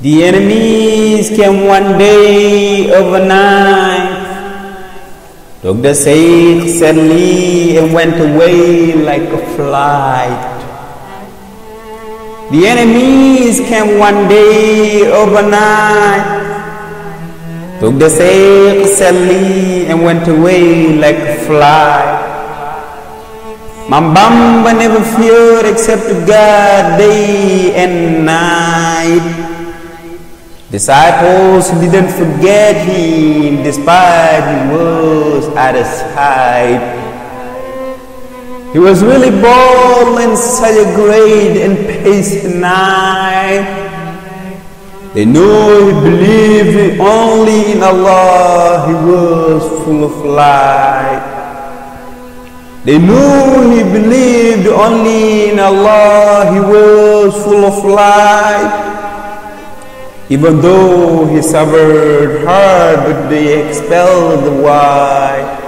The enemies came one day overnight, took the Sheikh sadly and went away like a flight. The enemies came one day overnight, took the Sheikh sadly and went away like a flight. Mambamba never feared except God day and night. Disciples didn't forget him despite he was at his sight. He was really bold and such a great and patient knight. They knew he believed only in Allah, he was full of light. They knew he believed only in Allah, he was full of light. Even though he suffered hard, but they expelled the white.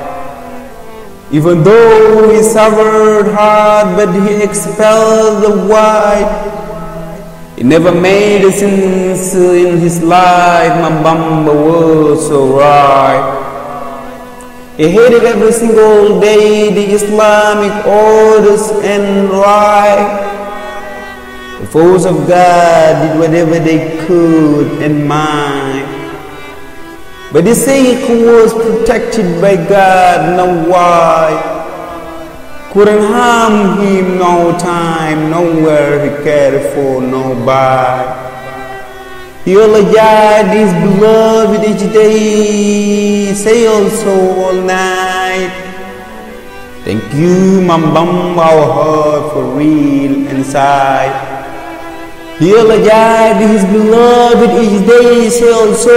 Even though he suffered hard, but he expelled the white. He never made a sin in his life. Mambamba was so right. He hated every single day the Islamic orders and right. Foes of God did whatever they could and might. But the Sheikh was protected by God, no why. Couldn't harm him no time, nowhere he cared for nobody. He eulogized his beloved each day, say also all night. Thank you, Mambam, our heart for real inside. He eulogized his beloved each day, say also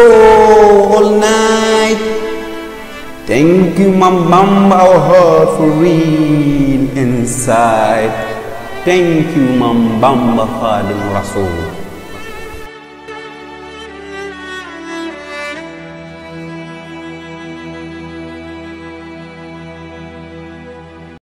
all night. Thank you, Mambam, our heart for real inside. Thank you, Mambamba Khadim Rasul.